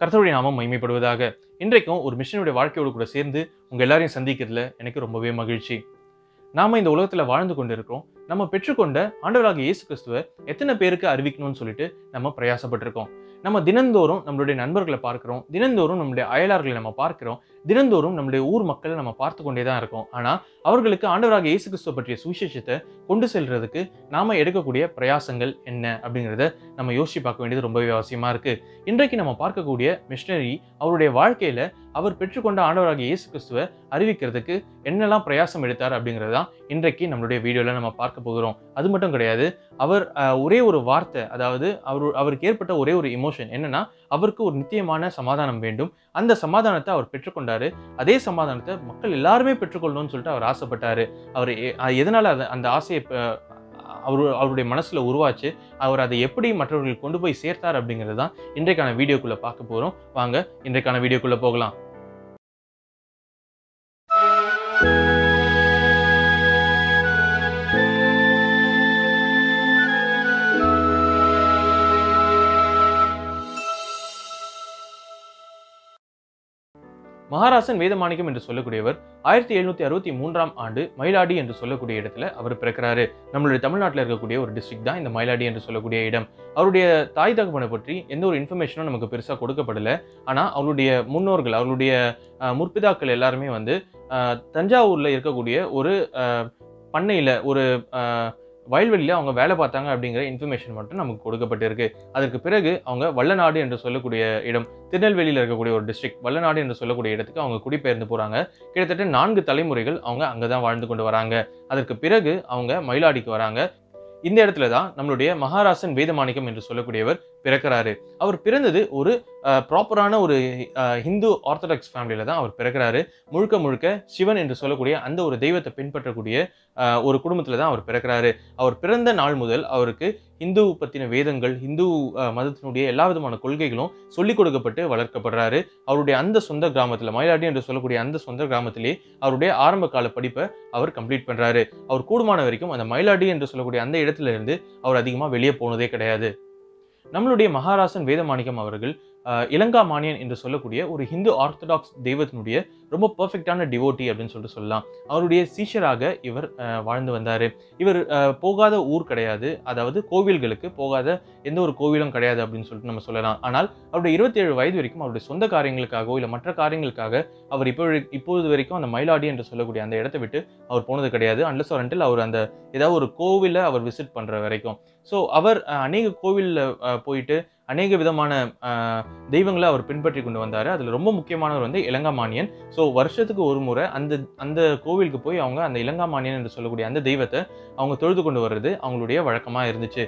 கர்த்தருடைய நாமம் மகிமைப்படுவதாக. இன்றைக்கும் ஒரு மிஷனுடைய வாழ்க்கையோடு கூட சேர்ந்து உங்க எல்லாரையும் சந்திக்கிறதுல எனக்கு ரொம்பவே மகிழ்ச்சி. நாம இந்த உலகத்துல வாழ்ந்து கொண்டிருக்கிறோம். நம்ம பெற்றுக்கொண்ட ஆண்டவராக இயேசு கிறிஸ்துவை எத்தனை பேருக்கு அறிவிக்கணும்னு சொல்லிட்டு நம்ம பிரயாசப்பட்டிருக்கோம். நம்ம தினந்தோறும் நம்மளுடைய நண்பர்களை பார்க்குறோம். தினந்தோறும் நம்மளுடைய அயலார்களை நம்ம பார்க்குறோம். தினந்தோறும் நம்முடைய ஊர் மக்களை நம்ம பார்த்து கொண்டே தான் இருக்கோம். ஆனால் அவர்களுக்கு ஆண்டவராக இயேசு கிறிஸ்துவ பற்றிய சுவிசேஷத்தை கொண்டு செல்றதுக்கு நாம் எடுக்கக்கூடிய பிரயாசங்கள் என்ன அப்படிங்கிறத நம்ம யோசிச்சு பார்க்க வேண்டியது ரொம்பவே அவசியமாக இருக்குது இன்றைக்கு நம்ம பார்க்கக்கூடிய மிஷினரி அவருடைய வாழ்க்கையில் அவர் பெற்றுக்கொண்ட ஆண்டவராக இயேசு கிறிஸ்துவை அறிவிக்கிறதுக்கு என்னெல்லாம் பிரயாசம் எடுத்தார் அப்படிங்கிறது தான் இன்றைக்கு நம்மளுடைய வீடியோவில் நம்ம பார்க்க போகிறோம். அது மட்டும் கிடையாது அவர் ஒரே ஒரு வார்த்தை அதாவது அவர் அவருக்கு ஏற்பட்ட ஒரே ஒரு இமோஷன் என்னன்னா அவருக்கு ஒரு நித்தியமான சமாதானம் வேண்டும். அந்த சமாதானத்தை அவர் பெற்றுக்கொண்டாரு. அதே சமாதானத்தை மக்கள் எல்லாருமே பெற்றுக்கொள்ளணும்னு சொல்லிட்டு அவர் ஆசைப்பட்டாரு. அவர் எதனால அந்த ஆசையை அவர் அவருடைய மனசுல உருவாச்சு அவர் அதை எப்படி மற்றவர்களுக்கு கொண்டு போய் சேர்த்தார் அப்படிங்கிறது தான் இன்றைக்கான வீடியோக்குள்ள பார்க்க போறோம். வாங்க இன்றைக்கான வீடியோக்குள்ள போகலாம். மகாராசன் வேதமாணிக்கம் என்று சொல்லக்கூடியவர் ஆயிரத்தி எழுநூத்தி அறுபத்தி மூன்றாம் ஆண்டு மயிலாடி என்று சொல்லக்கூடிய இடத்துல அவர் பிறக்கிறாரு. நம்மளுடைய தமிழ்நாட்டில் இருக்கக்கூடிய ஒரு டிஸ்ட்ரிக்ட் தான் இந்த மயிலாடி என்று சொல்லக்கூடிய இடம். அவருடைய தாய் தகப்பனை பற்றி எந்த ஒரு இன்ஃபர்மேஷனும் நமக்கு பெருசாக கொடுக்கப்படல. ஆனால் அவருடைய முன்னோர்கள் அவருடைய முற்பிதாக்கள் எல்லாருமே வந்து தஞ்சாவூரில் தஞ்சாவூர்ல இருக்கக்கூடிய ஒரு பண்ணையில் பண்ணையில ஒரு வயல்வெளியில் அவங்க வேலை பார்த்தாங்க அப்படிங்கிற இன்ஃபர்மேஷன் மட்டும் நமக்கு கொடுக்கப்பட்டிருக்கு. அதற்கு பிறகு அவங்க வல்லநாடு என்று சொல்லக்கூடிய இடம் திருநெல்வேலியில் இருக்கக்கூடிய ஒரு டிஸ்ட்ரிக்ட் வல்லநாடு என்று சொல்லக்கூடிய இடத்துக்கு அவங்க குடிபெயர்ந்து போகிறாங்க கிட்டத்தட்ட நான்கு தலைமுறைகள் அவங்க அங்கே தான் வாழ்ந்து கொண்டு வராங்க. அதற்கு பிறகு அவங்க மயிலாடிக்கு வராங்க. இந்த இடத்துல தான் நம்மளுடைய மகாராசன் வேதமாணிக்கம் என்று சொல்லக்கூடியவர் பிறக்கிறாரு. அவர் பிறந்தது ஒரு ப்ராப்பரான ஒரு ஹிந்து ஆர்த்தடாக்ஸ் ஃபேமிலியில தான் அவர் பிறக்கிறாரு. முழுக்க முழுக்க சிவன் என்று சொல்லக்கூடிய அந்த ஒரு தெய்வத்தை பின்பற்றக்கூடிய ஒரு குடும்பத்தில் தான் அவர் பிறக்கிறாரு. அவர் பிறந்த நாள் முதல் அவருக்கு இந்து பற்றின வேதங்கள் இந்து மதத்தினுடைய எல்லா விதமான கொள்கைகளும் சொல்லிக் கொடுக்கப்பட்டு வளர்க்கப்படுறாரு. அவருடைய அந்த சொந்த கிராமத்தில் மயிலாடி என்று சொல்லக்கூடிய அந்த சொந்த கிராமத்திலே அவருடைய ஆரம்ப கால படிப்பை அவர் கம்ப்ளீட் பண்ணுறாரு அவர் கூடுமான வரைக்கும் அந்த மயிலாடி என்று சொல்லக்கூடிய அந்த இடத்துல இருந்து அவர் அதிகமாக வெளியே போனதே கிடையாது. நம்மளுடைய மகாராசன் வேதமாணிக்கம் அவர்கள் இலங்கா மானியன் என்று சொல்லக்கூடிய ஒரு ஹிந்து ஆர்த்தடாக்ஸ் தெய்வத்தினுடைய ரொம்ப பர்ஃபெக்டான டிவோட்டி அப்படின்னு சொல்லிட்டு சொல்லலாம். அவருடைய சீஷராக இவர் வாழ்ந்து வந்தார். இவர் போகாத ஊர் கிடையாது. அதாவது கோவில்களுக்கு போகாத எந்த ஒரு கோவிலும் கிடையாது அப்படின்னு சொல்லிட்டு நம்ம சொல்லலாம். ஆனால் அவருடைய இருபத்தேழு வயது வரைக்கும் அவருடைய சொந்த காரியங்களுக்காகவோ இல்லை மற்ற காரியங்களுக்காக அவர் இப்போ இப்பொழுது வரைக்கும் அந்த மயிலாடி என்று சொல்லக்கூடிய அந்த இடத்தை விட்டு அவர் போனது கிடையாது. அன்லஸ் ஒரு அவர் அந்த ஏதாவது ஒரு கோவிலை அவர் விசிட் பண்ணுற வரைக்கும். ஸோ அவர் அநேக கோவிலில் போயிட்டு அநேக விதமான தெய்வங்களை அவர் பின்பற்றி கொண்டு வந்தார். அதில் ரொம்ப முக்கியமானவர் வந்து இளங்காமானியன். ஸோ வருஷத்துக்கு ஒரு முறை அந்த அந்த கோவிலுக்கு போய் அவங்க அந்த இளங்காமானியன் என்று சொல்லக்கூடிய அந்த தெய்வத்தை அவங்க தொழுது கொண்டு வர்றது அவங்களுடைய வழக்கமாக இருந்துச்சு.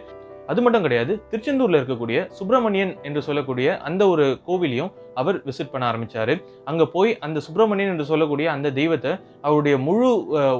அது மட்டும் கிடையாது திருச்செந்தூரில் இருக்கக்கூடிய சுப்பிரமணியன் என்று சொல்லக்கூடிய அந்த ஒரு கோவிலையும் அவர் விசிட் பண்ண ஆரம்பித்தார் அங்கே போய் அந்த சுப்பிரமணியன் என்று சொல்லக்கூடிய அந்த தெய்வத்தை அவருடைய முழு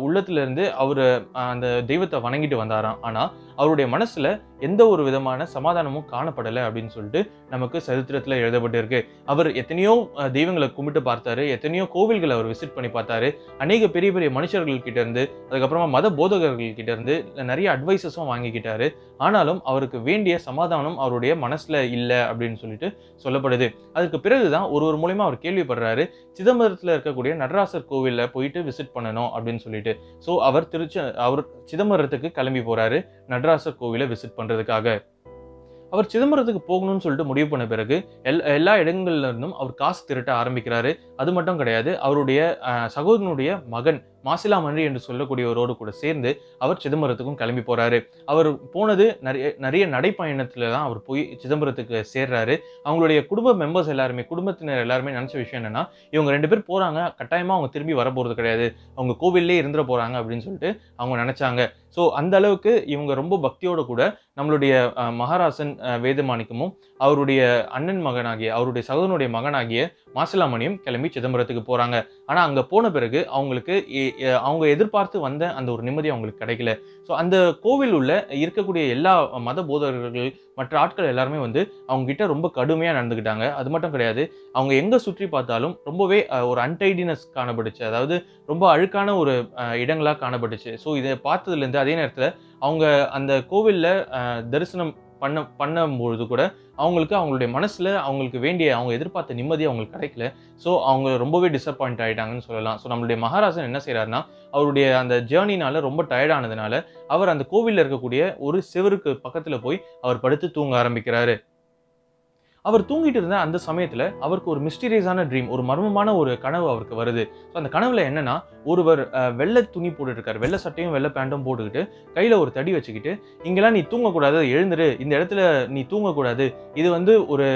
உள்ளத்திலிருந்து இருந்து அவர் அந்த தெய்வத்தை வணங்கிட்டு வந்தாராம். ஆனால் அவருடைய மனசில் எந்த ஒரு விதமான சமாதானமும் காணப்படலை அப்படின்னு சொல்லிட்டு நமக்கு சரித்திரத்தில் எழுதப்பட்டிருக்கு. அவர் எத்தனையோ தெய்வங்களை கும்பிட்டு பார்த்தாரு. எத்தனையோ கோவில்களை அவர் விசிட் பண்ணி பார்த்தாரு. அநேக பெரிய பெரிய மனுஷர்கள் கிட்ட இருந்து அதுக்கப்புறமா மத போதகர்கள் கிட்ட இருந்து நிறைய அட்வைசஸும் வாங்கிக்கிட்டாரு. ஆனாலும் அவருக்கு வேண்டிய சமாதானம் அவருடைய மனசில் இல்லை அப்படின்னு சொல்லிட்டு சொல்லப்படுது. அதுக்கு பிறகு பிறகுதான் ஒரு ஒரு மூலியமா அவர் கேள்விப்படுறாரு. சிதம்பரத்துல இருக்கக்கூடிய நடராசர் கோவிலில் போயிட்டு விசிட் பண்ணணும் அப்படின்னு சொல்லிட்டு. ஸோ அவர் திருச்சி அவர் சிதம்பரத்துக்கு கிளம்பி போறாரு நடராசர் கோவிலை விசிட் பண்றதுக்காக. அவர் சிதம்பரத்துக்கு போகணும்னு சொல்லிட்டு முடிவு பண்ண பிறகு எல் எல்லா இடங்கள்ல இருந்தும் அவர் காசு திரட்ட ஆரம்பிக்கிறாரு. அது மட்டும் கிடையாது அவருடைய சகோதரனுடைய மகன் மாசிலாமன்றி என்று சொல்லக்கூடிய ஒருவரோடு கூட சேர்ந்து அவர் சிதம்பரத்துக்கும் கிளம்பி போகிறாரு அவர் போனது நிறைய நிறைய நடைப்பயணத்தில் தான் அவர் போய் சிதம்பரத்துக்கு சேர்றாரு. அவங்களுடைய குடும்ப மெம்பர்ஸ் எல்லாருமே குடும்பத்தினர் எல்லாருமே நினச்ச விஷயம் என்னன்னா இவங்க ரெண்டு பேர் போகிறாங்க கட்டாயமாக அவங்க திரும்பி வர கிடையாது. அவங்க கோவில்லே இருந்துட போகிறாங்க அப்படின்னு சொல்லிட்டு அவங்க நினச்சாங்க. ஸோ அந்த அளவுக்கு இவங்க ரொம்ப பக்தியோடு கூட நம்மளுடைய மகாராசன் வேதமாணிக்கமும் அவருடைய அண்ணன் மகனாகிய அவருடைய சகோதரனுடைய மகனாகிய மாசிலாமணியும் கிளம்பி சிதம்பரத்துக்கு போகிறாங்க ஆனால் அங்கே போன பிறகு அவங்களுக்கு அவங்க எதிர்பார்த்து வந்த அந்த ஒரு நிம்மதி அவங்களுக்கு கிடைக்கல. ஸோ அந்த கோவில் உள்ள இருக்கக்கூடிய எல்லா மத போதகர்கள் மற்ற ஆட்கள் எல்லாருமே வந்து அவங்க கிட்ட ரொம்ப கடுமையாக நடந்துக்கிட்டாங்க. அது மட்டும் கிடையாது அவங்க எங்கே சுற்றி பார்த்தாலும் ரொம்பவே ஒரு அன்டைடினஸ் காணப்பட்டுச்சு. அதாவது ரொம்ப அழுக்கான ஒரு இடங்களாக காணப்பட்டுச்சு. ஸோ இதை பார்த்ததுலேருந்து அதே நேரத்தில் அவங்க அந்த கோவிலில் தரிசனம் பண்ண பண்ணும்பொழுது கூட அவங்களுக்கு அவங்களுடைய மனசில் அவங்களுக்கு வேண்டிய அவங்க எதிர்பார்த்த நிம்மதி அவங்களுக்கு கிடைக்கல. ஸோ அவங்க ரொம்பவே டிசப்பாயிண்ட் ஆகிட்டாங்கன்னு சொல்லலாம். ஸோ நம்மளுடைய மகாராஜன் என்ன செய்கிறாருன்னா அவருடைய அந்த ஜேர்னினால ரொம்ப டயர்டானதுனால அவர் அந்த கோவிலில் இருக்கக்கூடிய ஒரு சிவருக்கு பக்கத்தில் போய் அவர் படுத்து தூங்க ஆரம்பிக்கிறாரு. அவர் தூங்கிட்டு இருந்த அந்த சமயத்தில் அவருக்கு ஒரு மிஸ்டீரியஸான ட்ரீம் ஒரு மர்மமான ஒரு கனவு அவருக்கு வருது. ஸோ அந்த கனவுல என்னன்னா ஒருவர் வெள்ளை துணி போட்டுருக்காரு வெள்ளை சட்டையும் வெள்ளை பேண்ட்டும் போட்டுக்கிட்டு கையில் ஒரு தடி வச்சுக்கிட்டு இங்கெல்லாம் நீ தூங்கக்கூடாது எழுந்துரு. இந்த இடத்துல நீ தூங்கக்கூடாது. இது வந்து ஒரு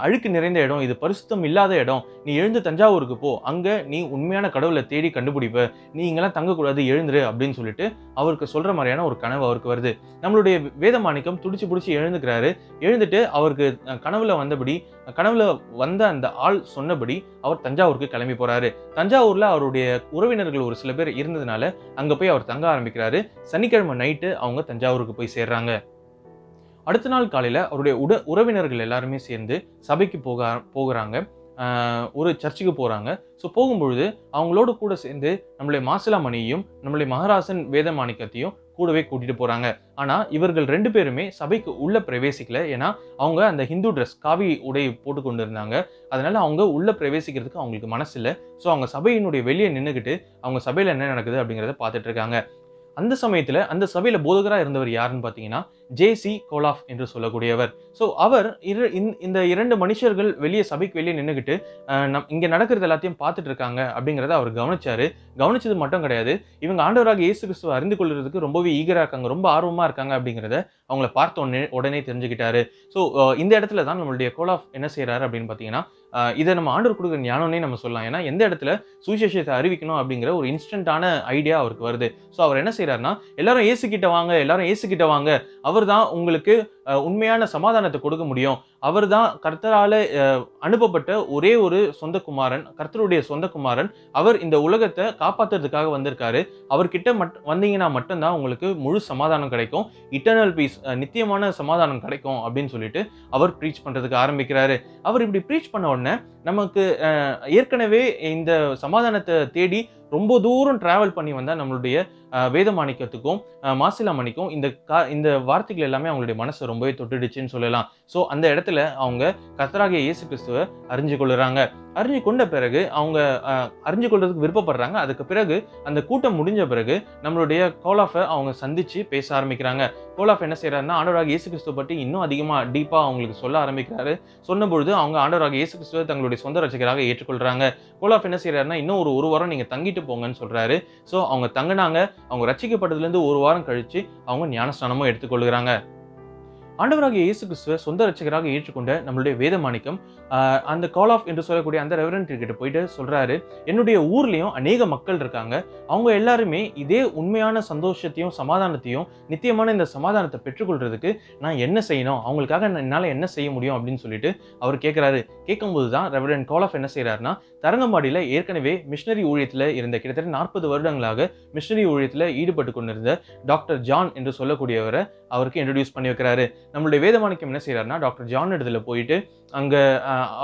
அழுக்கு நிறைந்த இடம் இது பரிசுத்தம் இல்லாத இடம். நீ எழுந்து தஞ்சாவூருக்கு போ. அங்கே நீ உண்மையான கடவுளை தேடி கண்டுபிடிப்ப. நீ இங்கெல்லாம் தங்கக்கூடாது எழுந்துரு அப்படின்னு சொல்லிட்டு அவருக்கு சொல்கிற மாதிரியான ஒரு கனவு அவருக்கு வருது. நம்மளுடைய வேதமாணிக்கம் துடிச்சு பிடிச்சி எழுந்துக்கிறாரு. எழுந்துட்டு அவருக்கு கனவுல வந்தபடி கனவுல வந்த அந்த ஆள் சொன்னபடி அவர் தஞ்சாவூருக்கு கிளம்பி போறாரு. தஞ்சாவூர்ல அவருடைய உறவினர்கள் ஒரு சில பேர் இருந்ததுனால அங்க போய் அவர் தங்க ஆரம்பிக்கிறாரு. சனிக்கிழமை நைட்டு அவங்க தஞ்சாவூருக்கு போய் சேர்றாங்க. அடுத்த நாள் காலையில் அவருடைய உட உறவினர்கள் எல்லாருமே சேர்ந்து சபைக்கு போக போகிறாங்க. ஒரு சர்ச்சுக்கு போகிறாங்க ஸோ போகும்பொழுது அவங்களோட கூட சேர்ந்து நம்மளுடைய மாசிலாமணியையும் நம்மளுடைய மகராசன் வேதமாணிக்கத்தையும் கூடவே கூட்டிட்டு போகிறாங்க ஆனால் இவர்கள் ரெண்டு பேருமே சபைக்கு உள்ள பிரவேசிக்கல. ஏன்னா அவங்க அந்த ஹிந்து ட்ரெஸ் காவி உடை போட்டு கொண்டு இருந்தாங்க அதனால அவங்க உள்ள பிரவேசிக்கிறதுக்கு அவங்களுக்கு மனசு இல்லை ஸோ அவங்க சபையினுடைய வெளியே நின்றுக்கிட்டு அவங்க சபையில் என்ன நடக்குது அப்படிங்கிறத பார்த்துட்டு இருக்காங்க. அந்த சமயத்தில் அந்த சபையில் போதகராக இருந்தவர் யாருன்னு பார்த்தீங்கன்னா ஜே சி கோலாஃப் என்று சொல்லக்கூடியவர். ஸோ அவர் இரு இந்த- இந்த இரண்டு மனுஷர்கள் வெளியே சபைக்கு வெளியே நின்றுக்கிட்டு நம் இங்கே நடக்கிறது எல்லாத்தையும் பார்த்துட்டு இருக்காங்க அப்படிங்கிறத அவர் கவனிச்சார். கவனிச்சது மட்டும் கிடையாது. இவங்க ஆண்டவராக இயேசு கிறிஸ்துவை அறிந்து கொள்கிறதுக்கு ரொம்பவே ஈகராக இருக்காங்க ரொம்ப ஆர்வமாக இருக்காங்க அப்படிங்கிறத அவங்கள பார்த்த உடனே உடனே தெரிஞ்சுக்கிட்டாரு. ஸோ இந்த இடத்துல தான் நம்மளுடைய கோலாஃப் என்ன செய்கிறாரு அப்படின்னு பார்த்தீங்கன்னா இதை நம்ம ஆண்டவர் கொடுக்குற ஞானம்னே நம்ம சொல்லலாம். ஏன்னா எந்த இடத்துல சுவிசேஷத்தை அறிவிக்கணும் அப்படிங்கிற ஒரு இன்ஸ்டன்டான ஐடியா அவருக்கு வருது. ஸோ அவர் என்ன செய்கிறாருன்னா எல்லாரும் ஏசு கிட்ட வாங்க எல்லாரும் ஏசு கிட்ட வாங்க. அவர் தான் உங்களுக்கு உண்மையான சமாதானத்தை கொடுக்க முடியும். அவர் தான் கர்த்தரால் அனுப்பப்பட்ட ஒரே ஒரு சொந்த குமாரன் கர்த்தருடைய சொந்த குமாரன் அவர் இந்த உலகத்தை காப்பாத்துறதுக்காக வந்திருக்காரு. அவர்கிட்ட மட் வந்தீங்கன்னா மட்டும்தான் உங்களுக்கு முழு சமாதானம் கிடைக்கும். இட்டர்னல் பீஸ் நித்தியமான சமாதானம் கிடைக்கும் அப்படின்னு சொல்லிட்டு அவர் ப்ரீச் பண்ணுறதுக்கு ஆரம்பிக்கிறாரு. அவர் இப்படி ப்ரீச் பண்ண உடனே நமக்கு ஏற்கனவே இந்த சமாதானத்தை தேடி ரொம்ப தூரம் டிராவல் பண்ணி வந்தால் நம்மளுடைய வேதமாணிக்கத்துக்கும் மாசிலாமணிக்கும் இந்த கா இந்த வார்த்தைகள் எல்லாமே அவங்களுடைய மனசை ரொம்பவே தொட்டுடுச்சுன்னு சொல்லலாம். ஸோ அந்த இடத்துல அவங்க கர்த்தராகிய இயேசு கிறிஸ்துவை அறிஞ்சு கொள்ளுறாங்க. அறிஞ்சு கொண்ட பிறகு அவங்க அறிஞ்சு கொள்றதுக்கு விருப்பப்படுறாங்க. அதுக்கு பிறகு அந்த கூட்டம் முடிஞ்ச பிறகு நம்மளுடைய கோலாஃபை அவங்க சந்திச்சு பேச ஆரம்பிக்கிறாங்க. கோலாஃப் என்ன செய்யறாருன்னா ஆண்டவராக இயேசு கிறிஸ்துவ பற்றி இன்னும் அதிகமாக டீப்பாக அவங்களுக்கு சொல்ல ஆரம்பிக்கிறாரு. சொன்னபொழுது அவங்க ஆண்டவராக இயேசு கிறிஸ்துவை தங்களுடைய சொந்த ரசிகராக ஏற்றுக்கொள்றாங்க. கோலாஃப் என்ன செய்யறாருன்னா இன்னும் ஒரு ஒரு வாரம் நீங்கள் தங்கிட்டு போங்கன்னு சொல்றாரு. ஸோ அவங்க தங்கினாங்க. அவங்க ரசிக்கப்பட்டதுலேருந்து ஒரு வாரம் கழிச்சு அவங்க ஞானஸ்நானமும் எடுத்துக்கொள்கிறாங்க. ஆண்டவராக இயேசு கிறிஸ்துவ சொந்த ரட்சகராக ஏற்றுக்கொண்ட நம்மளுடைய வேதமாணிக்கம் அந்த கால் ஆஃப் என்று சொல்லக்கூடிய அந்த ரெவரண்ட் கிட்ட போயிட்டு சொல்றாரு என்னுடைய ஊர்லயும் அநேக மக்கள் இருக்காங்க. அவங்க எல்லாருமே இதே உண்மையான சந்தோஷத்தையும் சமாதானத்தையும் நித்தியமான இந்த சமாதானத்தை பெற்றுக்கொள்றதுக்கு நான் என்ன செய்யணும்? அவங்களுக்காக என்னால் என்ன செய்ய முடியும்? அப்படின்னு சொல்லிட்டு அவர் கேட்குறாரு கேட்கும்போது தான் ரெவரண்ட் கால் ஆஃப் என்ன செய்கிறாருன்னா தரங்கம்பாடியில் ஏற்கனவே மிஷினரி ஊழியத்தில் இருந்த கிட்டத்தட்ட நாற்பது வருடங்களாக மிஷினரி ஊழியத்தில் ஈடுபட்டு கொண்டிருந்த டாக்டர் ஜான் என்று சொல்லக்கூடியவரை அவருக்கு இன்ட்ரடியூஸ் பண்ணி வைக்கிறாரு நம்மளுடைய வேதமாணிக்கம் என்ன செய்கிறாருன்னா டாக்டர் ஜான் இடத்துல போயிட்டு அங்கே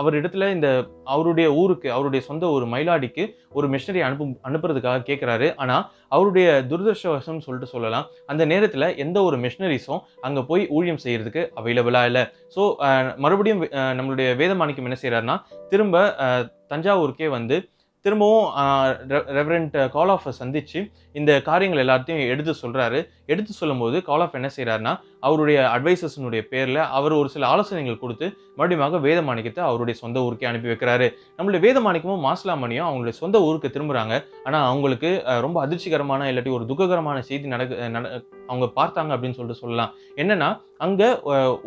அவர் இடத்துல இந்த அவருடைய ஊருக்கு அவருடைய சொந்த ஒரு மயிலாடிக்கு ஒரு மிஷினரி அனுப்பு அனுப்புறதுக்காக கேட்குறாரு ஆனால் அவருடைய துரதிருஷ்டவசம்னு சொல்லிட்டு சொல்லலாம். அந்த நேரத்தில் எந்த ஒரு மிஷினரிஸும் அங்கே போய் ஊழியம் செய்கிறதுக்கு அவைலபிளாக இல்லை. ஸோ மறுபடியும் நம்மளுடைய வேதமாணிக்கம் என்ன செய்கிறாருன்னா திரும்ப தஞ்சாவூருக்கே வந்து திரும்பவும் ரெவரண்ட் கால் ஆஃபை சந்தித்து இந்த காரியங்கள் எல்லாத்தையும் எடுத்து சொல்கிறாரு எடுத்து சொல்லும்போது கால் ஆஃப் என்ன செய்கிறாருன்னா அவருடைய அட்வைசர்ஸினுடைய பேரில் அவர் ஒரு சில ஆலோசனைகள் கொடுத்து மறுபடியும் வேத மாணிக்கத்தை அவருடைய சொந்த ஊருக்கே அனுப்பி வைக்கிறாரு. நம்மளுடைய வேதமாணிக்கமும் மாசிலாமணியும் அவங்களுடைய சொந்த ஊருக்கு திரும்புகிறாங்க ஆனால் அவங்களுக்கு ரொம்ப அதிர்ச்சிகரமான இல்லாட்டி ஒரு துக்ககரமான செய்தி நடக்கு நட அவங்க பார்த்தாங்க அப்படின்னு சொல்லிட்டு சொல்லலாம். என்னன்னா அங்கே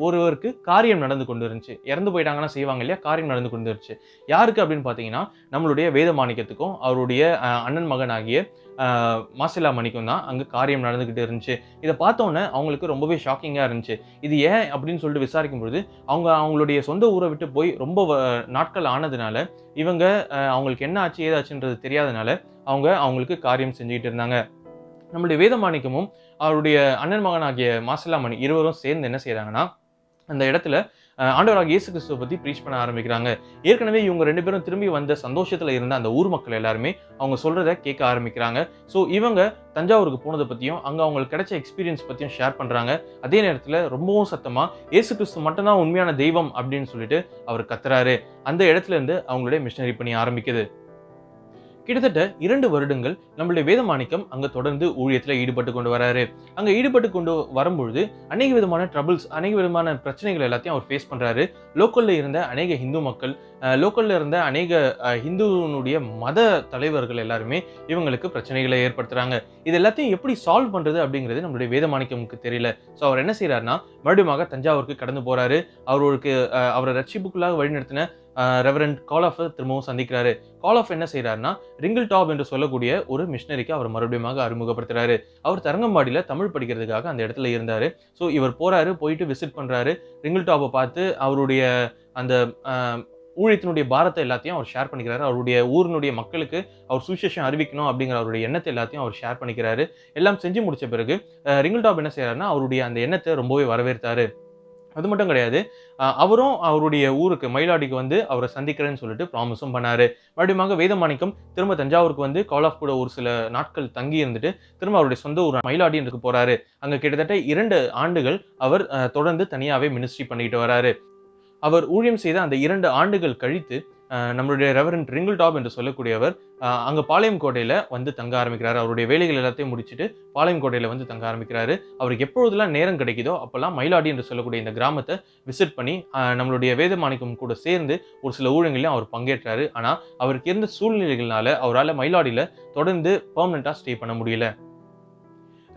ஒருவருக்கு காரியம் நடந்து கொண்டு இருந்துச்சு இறந்து போயிட்டாங்கன்னா செய்வாங்க இல்லையா? காரியம் நடந்து கொண்டு இருந்துச்சு யாருக்கு அப்படின்னு பார்த்தீங்கன்னா நம்மளுடைய வேதமாணிக்கத்துக்கும் அவருடைய அண்ணன் மகனாகிய மாசிலா மணிக்கும் தான் அங்கே காரியம் நடந்துக்கிட்டு இருந்துச்சு. இதை பார்த்தோன்னே அவங்களுக்கு ரொம்பவே ஷாக்கிங்காக இருந்துச்சு. இது ஏன் அப்படின்னு சொல்லிட்டு விசாரிக்கும் பொழுது அவங்க அவங்களுடைய சொந்த ஊரை விட்டு போய் ரொம்ப நாட்கள் ஆனதுனால இவங்க அவங்களுக்கு என்ன ஆச்சு ஏதாச்சுன்றது தெரியாதனால அவங்க அவங்களுக்கு காரியம் செஞ்சுக்கிட்டு இருந்தாங்க. நம்மளுடைய வேதமாணிக்கமும் அவருடைய அண்ணன் மகனாகிய மாசிலாமணி இருவரும் சேர்ந்து என்ன செய்கிறாங்கன்னா அந்த இடத்துல ஆண்டவராக இயேசு கிறிஸ்துவை பற்றி ப்ரீச் பண்ண ஆரம்பிக்கிறாங்க. ஏற்கனவே இவங்க ரெண்டு பேரும் திரும்பி வந்த சந்தோஷத்தில் இருந்த அந்த ஊர் மக்கள் எல்லாருமே அவங்க சொல்கிறத கேட்க ஆரம்பிக்கிறாங்க. ஸோ இவங்க தஞ்சாவூருக்கு போனதை பற்றியும் அங்கே அவங்களுக்கு கிடைச்ச எக்ஸ்பீரியன்ஸ் பற்றியும் ஷேர் பண்ணுறாங்க அதே நேரத்தில் ரொம்பவும் சத்தமாக இயேசு கிறிஸ்து மட்டும்தான் உண்மையான தெய்வம் அப்படின்னு சொல்லிட்டு அவர் கத்துறாரு. அந்த இடத்துல இருந்து அவங்களுடைய மிஷினரி பணி ஆரம்பிக்குது. கிட்டத்தட்ட இரண்டு வருடங்கள் நம்மளுடைய வேதமாணிக்கம் அங்க தொடர்ந்து ஊழியத்துல ஈடுபட்டு கொண்டு வராரு. அங்க ஈடுபட்டு கொண்டு வரும்பொழுது அநேக விதமான ட்ரபிள்ஸ் அநேக விதமான பிரச்சனைகள் எல்லாத்தையும் அவர் ஃபேஸ் பண்றாரு. லோக்கல்ல இருந்த அநேக ஹிந்து மக்கள் லோக்கல்ல இருந்த அநேக ஹிந்துனுடைய மத தலைவர்கள் எல்லாருமே இவங்களுக்கு பிரச்சனைகளை ஏற்படுத்துறாங்க. இது எல்லாத்தையும் எப்படி சால்வ் பண்றது அப்படிங்கிறது நம்மளுடைய வேதமாணிக்கமுக்கு தெரியல. ஸோ அவர் என்ன செய்யறாருன்னா மறுபடியும் தஞ்சாவூருக்கு கடந்து போறாரு. அவருக்கு அவரை ரட்சிப்புக்குள்ளாக வழிநடத்தின ரெவரண்ட் கால் ஆஃப் திரும்பவும் சந்திக்கிறாரு. கால் ஆஃப் என்ன செய்கிறாருன்னா ரிங்கிள் டாப் என்று சொல்லக்கூடிய ஒரு மிஷினரிக்கு அவர் மறுபடியும் அறிமுகப்படுத்துறாரு. அவர் தரங்கம்பாடியில் தமிழ் படிக்கிறதுக்காக அந்த இடத்துல இருந்தார். ஸோ இவர் போகிறாரு போயிட்டு விசிட் பண்ணுறாரு ரிங்கிள் டாப்பை பார்த்து அவருடைய அந்த ஊழியத்தினுடைய பாரத்தை எல்லாத்தையும் அவர் ஷேர் பண்ணிக்கிறாரு. அவருடைய ஊரினுடைய மக்களுக்கு அவர் சுவிசேஷம் அறிவிக்கணும் அப்படிங்கிற அவருடைய எண்ணத்தை எல்லாத்தையும் அவர் ஷேர் பண்ணிக்கிறாரு. எல்லாம் செஞ்சு முடிச்ச பிறகு ரிங்கிள் டாப் என்ன செய்கிறாருன்னா அவருடைய அந்த எண்ணத்தை ரொம்பவே வரவேற்றாரு. அது மட்டும் கிடையாது. அவரும் அவருடைய ஊருக்கு மயிலாடிக்கு வந்து அவரை சந்திக்கிறேன்னு சொல்லிட்டு ப்ராமிஸும் பண்ணாரு. மறுபடியும் வேதமாணிக்கம் திரும்ப தஞ்சாவூருக்கு வந்து கால் ஆஃப் கூட ஒரு சில நாட்கள் தங்கி இருந்துட்டு திரும்ப அவருடைய சொந்த ஊர் மயிலாடி என்று போறாரு. அங்க கிட்டத்தட்ட இரண்டு ஆண்டுகள் அவர் தொடர்ந்து தனியாவே மினிஸ்ட்ரி பண்ணிக்கிட்டு வராரு. அவர் ஊழியம் செய்த அந்த இரண்டு ஆண்டுகள் கழித்து நம்மளுடைய ரெவரன் ரிங்கிள் டாப் என்று சொல்லக்கூடியவர் அங்கே பாளையம் கோட்டையில் வந்து தங்க ஆரம்பிக்கிறார். அவருடைய வேலைகள் எல்லாத்தையும் முடிச்சுட்டு பாளையம் கோட்டையில் வந்து தங்க ஆரம்பிக்கிறாரு. அவருக்கு எப்பொழுதெல்லாம் நேரம் கிடைக்குதோ அப்போல்லாம் மயிலாடி என்று சொல்லக்கூடிய இந்த கிராமத்தை விசிட் பண்ணி நம்மளுடைய நம்மளுடைய வேதமாணிக்கம் கூட சேர்ந்து ஒரு சில ஊழங்களையும் அவர் பங்கேற்றாரு. ஆனால் அவருக்கு இருந்த சூழ்நிலைகள்னால அவரால் மயிலாடியில் தொடர்ந்து பர்மனெண்ட்டாக ஸ்டே பண்ண முடியல.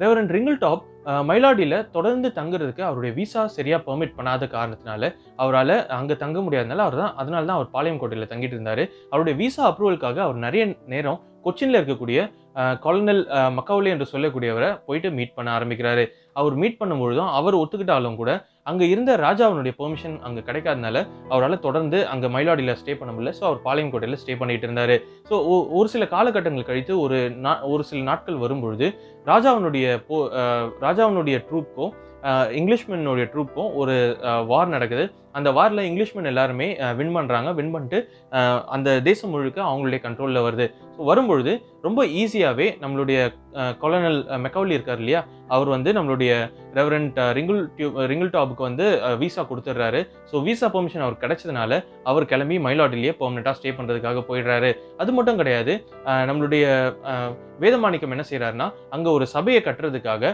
ரெவரன் ரிங்கிள் டாப் மயிலாடியில் தொடர்ந்து தங்குறதுக்கு அவருடைய விசா சரியாக பெர்மிட் பண்ணாத காரணத்தினால அவரால் அங்கே தங்க முடியாதனால அவர் தான் அதனால தான் அவர் பாளையங்கோட்டையில் தங்கிட்டு இருந்தார். அவருடைய விசா அப்ரூவலுக்காக அவர் நிறைய நேரம் கொச்சின்ல இருக்கக்கூடிய கொலனல் மக்காவுலே என்று சொல்லக்கூடியவரை போயிட்டு மீட் பண்ண ஆரம்பிக்கிறாரு. அவர் மீட் பண்ணும்பொழுதும் அவர் ஒத்துக்கிட்டாலும் கூட அங்கே இருந்த ராஜாவினுடைய பெர்மிஷன் அங்கே கிடைக்காதனால அவரால் தொடர்ந்து அங்கே மயிலாடியில் ஸ்டே பண்ண முடியல. ஸோ அவர் பாளையங்கோட்டையில் ஸ்டே பண்ணிட்டு இருந்தார். ஸோ ஒரு சில காலகட்டங்கள் கழித்து ஒரு நா- ஒரு சில நாட்கள் வரும்பொழுது ராஜாவினுடைய போ ராஜாவினுடைய ட்ரூப்க்கும் இங்கிலீஷ்மெனுடைய ட்ரூப்பும் ஒரு வார் நடக்குது. அந்த வாரில் இங்கிலீஷ்மென் எல்லாருமே வின் பண்ணுறாங்க வின் பண்ணிட்டு அந்த தேசம் முழுக்க அவங்களுடைய கண்ட்ரோலில் வருது. ஸோ வரும்பொழுது ரொம்ப ஈஸியாகவே நம்மளுடைய கொலனல் மெக்கவுலி இருக்கார் இல்லையா? அவர் வந்து நம்மளுடைய ரெவரண்ட் ரிங்குல் டியூப் ரிங்குல் டாப்புக்கு வந்து விசா கொடுத்துட்றாரு. ஸோ விசா பெர்மிஷன் அவர் கிடைச்சதுனால அவர் கிளம்பி மயிலாடிலேயே பெர்மனெண்ட்டாக ஸ்டே பண்ணுறதுக்காக போயிடுறாரு. அது மட்டும் கிடையாது நம்மளுடைய வேதமாணிக்கம் என்ன செய்கிறாருன்னா அங்கே ஒரு சபையை கட்டுறதுக்காக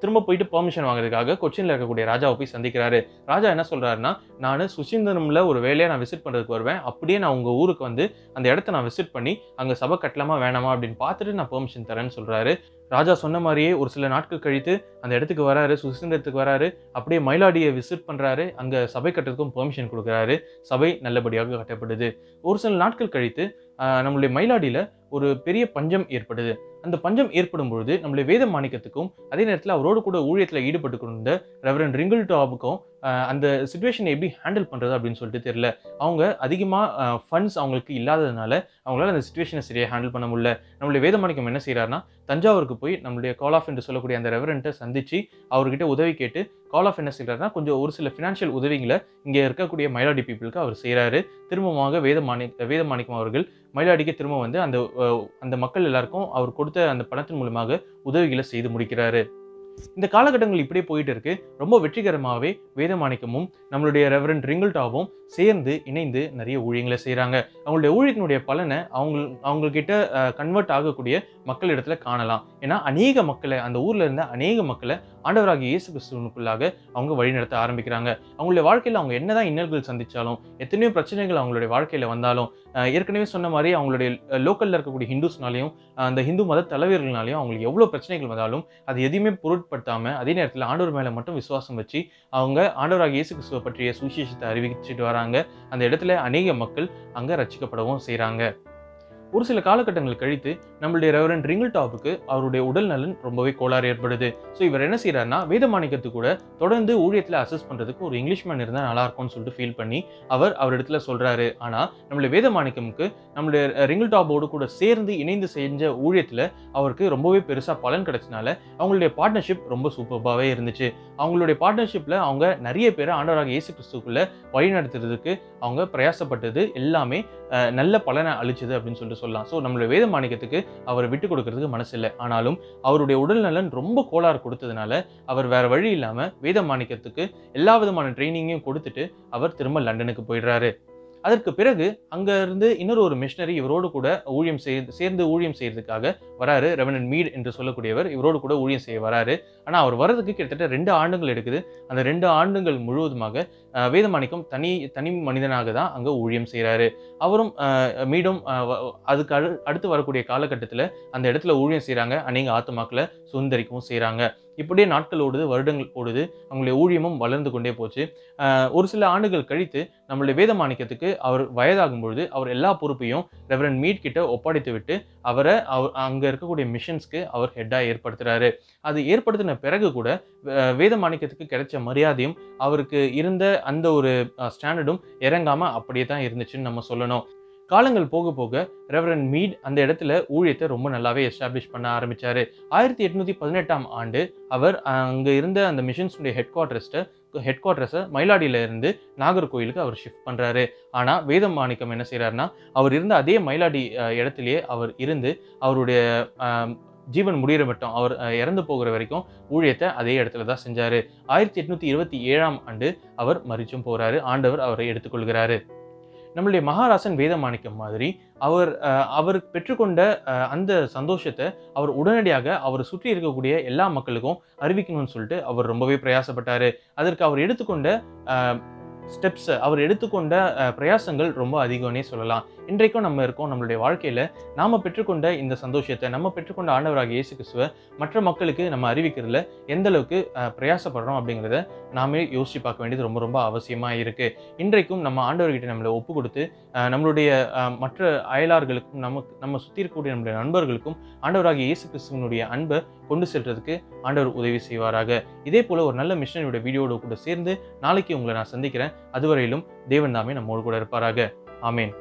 திரும்ப போயிட்டு பெர்மிஷன் வாங்குறதுக்காக கொச்சின்ல இருக்கக்கூடிய ராஜாவை போய் சந்திக்கிறாரு. ராஜா என்ன சொல்றாருன்னா நான் சுசீந்திரம்ல ஒரு வேலையை நான் விசிட் பண்றதுக்கு வருவேன். அப்படியே நான் உங்க ஊருக்கு வந்து அந்த இடத்த நான் விசிட் பண்ணி அங்க சபை கட்டலாமா வேணாமா அப்படின்னு பார்த்துட்டு நான் பெர்மிஷன் தரேன்னு சொல்றாரு. ராஜா சொன்ன மாதிரியே ஒரு சில நாட்கள் கழித்து அந்த இடத்துக்கு வராரு சுசீந்திரத்துக்கு வராரு. அப்படியே மயிலாடியை விசிட் பண்ணுறாரு அங்கே சபை கட்டுறதுக்கும் பெர்மிஷன் கொடுக்குறாரு. சபை நல்லபடியாக கட்டப்படுது. ஒரு சில நாட்கள் கழித்து நம்மளுடைய மயிலாடியில் ஒரு பெரிய பஞ்சம் ஏற்படுது. அந்த பஞ்சம் ஏற்படும் பொழுது நம்மளுடைய வேத மாணிக்கத்துக்கும் அதே நேரத்தில் அவரோடு கூட ஊழியத்தில் ஈடுபட்டு கொண்ட ரெவரன் ரிங்கிள் டாபுக்கும் அந்த சுச்சுவேஷனை எப்படி ஹேண்டில் பண்ணுறது அப்படின்னு சொல்லிட்டு தெரியல. அவங்க அதிகமாக ஃபண்ட்ஸ் அவங்களுக்கு இல்லாததுனால அவங்களால அந்த சுச்சுவேஷனை சரியாக ஹேண்டில் பண்ண முடியல. நம்மளுடைய வேதமாணிக்கம் என்ன செய்கிறாருன்னா தஞ்சாவூருக்கு போய் நம்மளுடைய கால் ஆஃப் என்று சொல்லக்கூடிய அந்த ரெவரண்ட்டை சந்தித்து அவர்கிட்ட உதவி கேட்டு கால் ஆஃப் என்ன செய்கிறாருன்னா கொஞ்சம் ஒரு சில ஃபினான்ஷியல் உதவிகளை இங்கே இருக்கக்கூடிய மயிலாடி பீப்புளுக்கு அவர் செய்கிறாரு திரும்பமாக வேதமாணி வேதமாணிக்கம் அவர்கள் மயிலாடிக்கு திரும்ப வந்து அந்த அந்த மக்கள் எல்லாருக்கும் அவர் கொடுத்த அந்த பணத்தின் மூலமாக உதவிகளை செய்து முடிக்கிறாரு. இந்த காலகட்டங்கள் இப்படியே போயிட்டு இருக்கு. ரொம்ப வெற்றிகரமாகவே வேதமாணிக்கமும் நம்மளுடைய ரெவரண்ட் ரிங்கிள்டாவும் சேர்ந்து இணைந்து நிறைய ஊழியங்களை செய்கிறாங்க அவங்களுடைய ஊழியத்தினுடைய பலனை அவங்க அவங்கக்கிட்ட கன்வெர்ட் ஆகக்கூடிய மக்கள் இடத்துல காணலாம். ஏன்னா அநேக மக்களை அந்த ஊர்ல இருந்த அநேக மக்களை ஆண்டவராகிய இயேசு கிறிஸ்துவனுக்குள்ளாக அவங்க வழிநடத்த ஆரம்பிக்கிறாங்க. அவங்களுடைய வாழ்க்கையில் அவங்க என்னதான் இன்னல்கள் சந்திச்சாலும் எத்தனையோ பிரச்சனைகள் அவங்களுடைய வாழ்க்கையில வந்தாலும் ஏற்கனவே சொன்ன மாதிரி அவங்களுடைய லோக்கல்ல இருக்கக்கூடிய ஹிந்துஸ்னாலையும் அந்த ஹிந்து மத தலைவர்களாலையும் அவங்களுக்கு எவ்வளோ பிரச்சனைகள் வந்தாலும் அது எதையுமே பொருட்படுத்தாம அதே நேரத்தில் ஆண்டவர் மேல மட்டும் விசுவாசம் வச்சு அவங்க ஆண்டவராக இயேசு கிறிஸ்துவை பற்றிய சுவிசேஷத்தை அறிவிச்சிட்டு வராங்க. அந்த இடத்துல அநேக மக்கள் அங்க ரச்சிக்கப்படவும் செய்கிறாங்க ஒரு சில காலகட்டங்கள் கழித்து நம்மளுடைய ரெவரன் ரிங்கிள் டாப்புக்கு அவருடைய உடல் நலன் ரொம்பவே கோளாறு ஏற்படுது. ஸோ இவர் என்ன செய்யறாருன்னா வேதமாணிக்கத்து கூட தொடர்ந்து ஊழியத்தில் அசஸ் பண்ணுறதுக்கு ஒரு இங்கிலீஷ்மேன் இருந்தால் நல்லா இருக்கும்னு சொல்லிட்டு ஃபீல் பண்ணி அவர் அவர் இடத்துல சொல்றாரு. ஆனால் நம்மளுடைய வேதமாணிக்கமுக்கு நம்மளுடைய ரிங்கிள் டாப்போடு கூட சேர்ந்து இணைந்து செஞ்ச ஊழியத்தில் அவருக்கு ரொம்பவே பெருசாக பலன் கிடைச்சனால அவங்களுடைய பார்ட்னர்ஷிப் ரொம்ப சூப்பர்பாகவே இருந்துச்சு. அவங்களுடைய பார்ட்னர்ஷிப்பில் அவங்க நிறைய பேரை ஆண்டவராக இயேசு வழி நடத்துகிறதுக்கு அவங்க பிரயாசப்பட்டது எல்லாமே நல்ல பலனை அளிச்சது அப்படின்னு சொல்லிட்டு சொல்லலாம். ஸோ நம்மளுடைய வேத மாணிக்கத்துக்கு அவரை விட்டு கொடுக்கறதுக்கு மனசு இல்லை. ஆனாலும் அவருடைய உடல் நலன் ரொம்ப கோளாறு கொடுத்ததுனால அவர் வேற வழி இல்லாமல் வேத மாணிக்கத்துக்கு எல்லா விதமான ட்ரைனிங்கையும் கொடுத்துட்டு அவர் திரும்ப லண்டனுக்கு போயிடுறாரு. அதற்கு பிறகு அங்க இருந்து இன்னொரு ஒரு மிஷினரி இவரோடு கூட ஊழியம் செய்து சேர்ந்து ஊழியம் செய்யறதுக்காக வராரு. ரெவனன் மீட் என்று சொல்லக்கூடியவர். இவரோடு கூட ஊழியம் செய்ய வராரு. ஆனால் அவர் வர்றதுக்கு கிட்டத்தட்ட ரெண்டு ஆண்டுகள் எடுக்குது. அந்த ரெண்டு ஆண்டுகள் முழுவதுமாக வேதமாணிக்கம் தனி தனி மனிதனாக தான் அங்கே ஊழியம் செய்கிறாரு அவரும் மீண்டும் அதுக்கு அடு அடுத்து வரக்கூடிய காலகட்டத்தில் அந்த இடத்துல ஊழியம் செய்கிறாங்க அநேக ஆத்துமாக்களை சுந்தரிக்கவும் செய்கிறாங்க இப்படியே நாட்கள் ஓடுது வருடங்கள் ஓடுது. அவங்களுடைய ஊழியமும் வளர்ந்து கொண்டே போச்சு. ஒரு சில ஆண்டுகள் கழித்து நம்மளுடைய வேத மாணிக்கத்துக்கு அவர் வயதாகும் பொழுது அவர் எல்லா பொறுப்பையும் ரெவரன் மீட் கிட்ட ஒப்படைத்து விட்டு அவரை அவர் அங்கே இருக்கக்கூடிய மிஷன்ஸ்க்கு அவர் ஹெட்டாக ஏற்படுத்துகிறாரு அது ஏற்படுத்தின பிறகு கூட வேத மாணிக்கத்துக்கு கிடைச்ச மரியாதையும் அவருக்கு இருந்த அந்த ஒரு ஸ்டாண்டர்டும் இறங்காமல் அப்படியே தான் இருந்துச்சுன்னு நம்ம சொல்லணும். காலங்கள் போக போக ரெவரன் மீட் அந்த இடத்துல ஊழியத்தை ரொம்ப நல்லாவே எஸ்டாப்ளிஷ் பண்ண ஆரம்பித்தார் ஆயிரத்தி எட்நூத்தி பதினெட்டாம் ஆண்டு அவர் அங்கே இருந்த அந்த மிஷன்ஸுடைய ஹெட் குவார்டர்ஸ்ட்டை ஹெட் குவார்டர்ஸை மயிலாடியில் இருந்து நாகர்கோயிலுக்கு அவர் ஷிஃப்ட் பண்ணுறாரு ஆனால் வேதம் மாணிக்கம் என்ன செய்கிறாருன்னா அவர் இருந்த அதே மயிலாடி இடத்துலையே அவர் இருந்து அவருடைய ஜீவன் முடிகிற மட்டும் அவர் இறந்து போகிற வரைக்கும் ஊழியத்தை அதே இடத்துல தான் செஞ்சார். ஆயிரத்தி எட்நூற்றி இருபத்தி ஏழாம் ஆண்டு அவர் மறிச்சும் போகிறாரு ஆண்டவர் அவரை எடுத்துக்கொள்கிறாரு. நம்மளுடைய மகாராசன் வேதமாணிக்கம் மாதிரி அவர் அவர் பெற்றுக்கொண்ட அந்த சந்தோஷத்தை அவர் உடனடியாக அவர் சுற்றி இருக்கக்கூடிய எல்லா மக்களுக்கும் அறிவிக்கணும்னு சொல்லிட்டு அவர் ரொம்பவே பிரயாசப்பட்டார். அதற்கு அவர் எடுத்துக்கொண்ட ஸ்டெப்ஸ் அவர் எடுத்துக்கொண்ட பிரயாசங்கள் ரொம்ப அதிகம்னே சொல்லலாம். இன்றைக்கும் நம்ம இருக்கோம் நம்மளுடைய வாழ்க்கையில். நாம் பெற்றுக்கொண்ட இந்த சந்தோஷத்தை நம்ம பெற்றுக்கொண்ட ஆண்டவராக இயேசு கிறிஸ்துவ மற்ற மக்களுக்கு நம்ம அறிவிக்கிறதுல எந்த அளவுக்கு பிரயாசப்படுறோம் அப்படிங்கிறத நாமே யோசிச்சு பார்க்க வேண்டியது ரொம்ப ரொம்ப அவசியமாக இருக்குது இன்றைக்கும் நம்ம ஆண்டவர்கிட்ட நம்மளை ஒப்பு கொடுத்து நம்மளுடைய மற்ற அயலார்களுக்கும் நமக்கு நம்ம சுற்றி இருக்கக்கூடிய நம்மளுடைய நண்பர்களுக்கும் ஆண்டவராக இயேசு கிறிஸ்துவனுடைய அன்பை கொண்டு செல்றதுக்கு ஆண்டவர் உதவி செய்வாராக. இதே போல ஒரு நல்ல மிஷனரியோட வீடியோட கூட சேர்ந்து நாளைக்கு உங்களை நான் சந்திக்கிறேன். அதுவரையிலும் தேவன் தாமே நம்மோடு கூட இருப்பாராக. ஆமேன்.